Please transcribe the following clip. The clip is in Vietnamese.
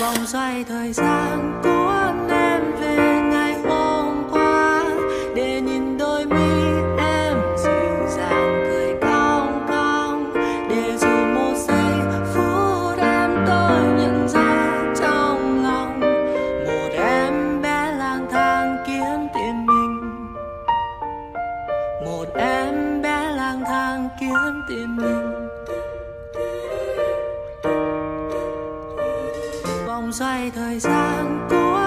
vòng xoay thời gian cuốn em về ngày hôm qua. Để nhìn đôi mi em dịu dàng cười cong cong. Để dù một giây phút em tôi nhận ra trong lòng, một em bé lang thang kiếm tìm mình. Một em bé lang thang kiếm tìm mình. vòng xoay thời gian có